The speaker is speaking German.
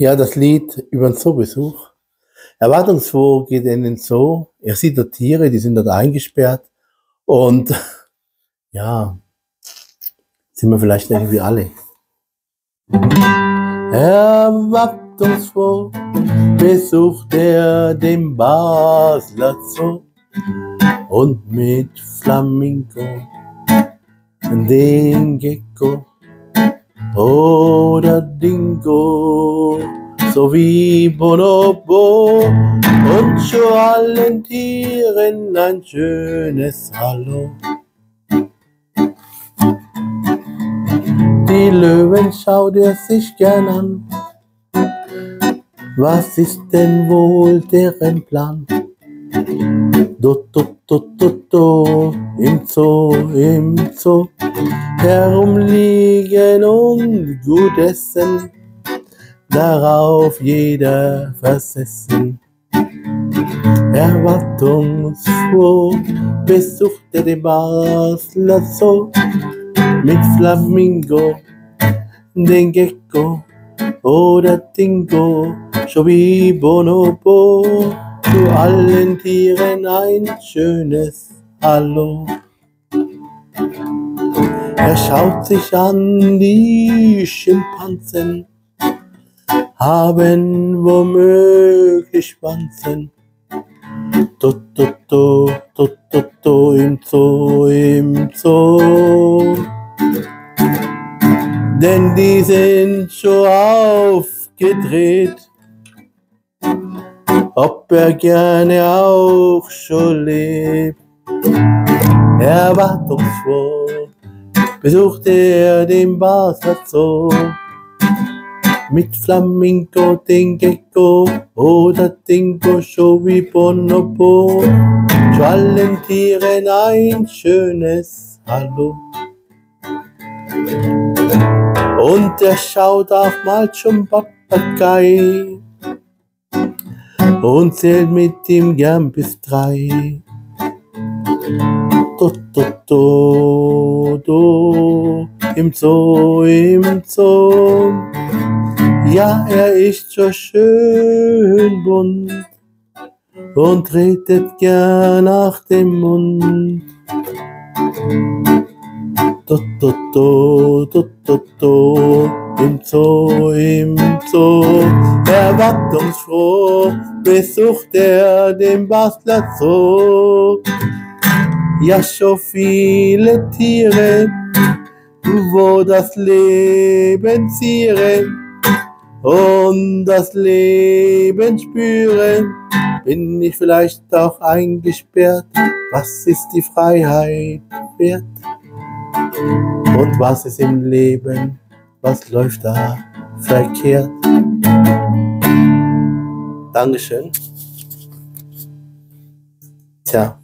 Ja, das Lied über den Zoobesuch. Erwartungsfroh geht in den Zoo. Er sieht dort Tiere, die sind dort eingesperrt. Und ja, sind wir vielleicht irgendwie alle. Erwartungsfroh besucht er den Basler Zoo und mit Flamingo den Gecko oder Dingo sowie Bonobo und zu allen Tieren ein schönes Hallo. Die Löwen schaut er sich gern an. Was ist denn wohl deren Plan? Do, do, do, do, do, Zoo, im Zoo, herumliegen und gut essen, darauf jeder versessen. Erwartungsfroh besuchte den Basler Zoo mit Flamingo, den Gecko oder Dingo, sowie Bonobo zu allen Tieren ein schönes Hallo. Er schaut sich an, die Schimpansen haben womöglich Schwanzen. To, to, to, to, to, to, im Zoo, im Zoo. Denn die sind schon aufgedreht ob er gerne auch schon lebt. Erwartungsvoll besuchte er den Zoo mit Flamingo, den Gecko oder Dingo, so wie Bonobo. Zu allen Tieren ein schönes Hallo. Und er schaut auch mal zum Papagei und zählt mit ihm gern bis drei. Do, do, do, do, im Zoo, im Zoo. Ja, er ist so schön bunt und redet gern nach dem Mund. Do, do, do, do, do, do im Zoo, im Zoo. Erwartungsfroh besucht er den Basler Zoo. Ja, so viele Tiere, wo das Leben zieren und das Leben spüren, bin ich vielleicht auch eingesperrt. Was ist die Freiheit wert? Und was ist im Leben was läuft da verkehrt? Dankeschön. Tja,